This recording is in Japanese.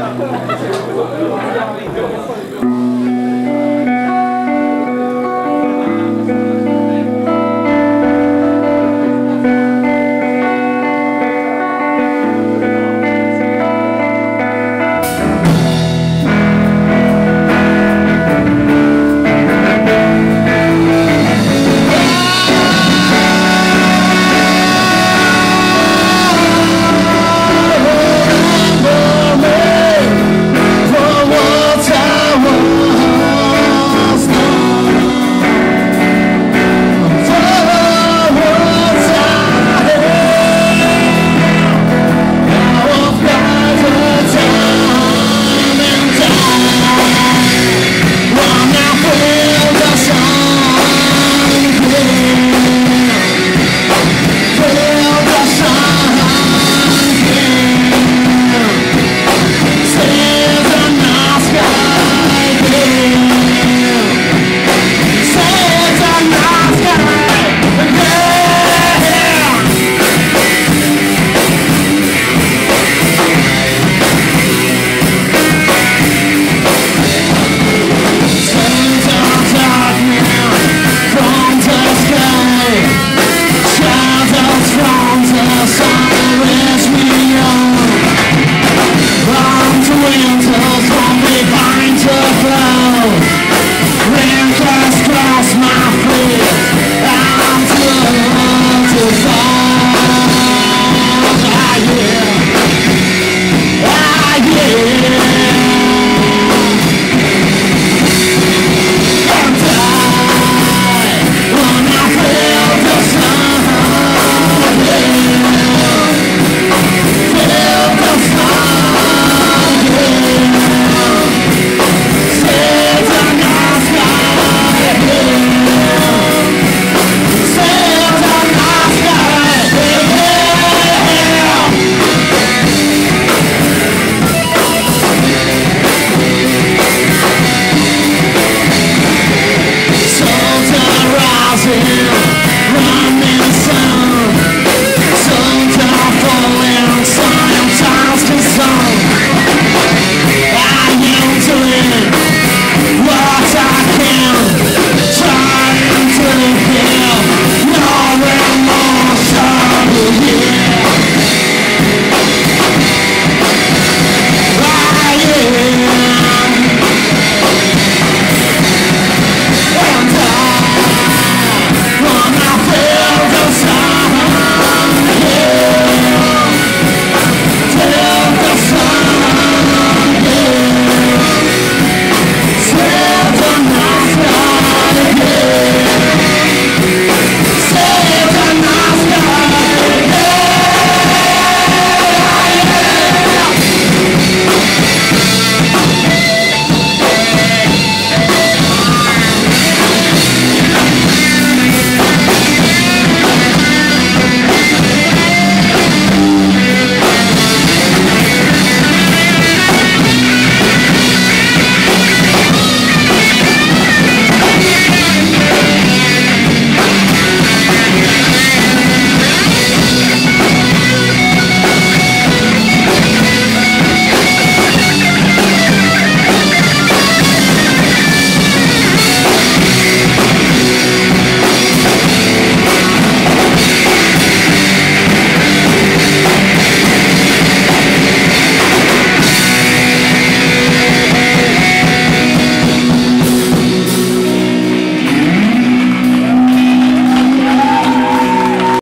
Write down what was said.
や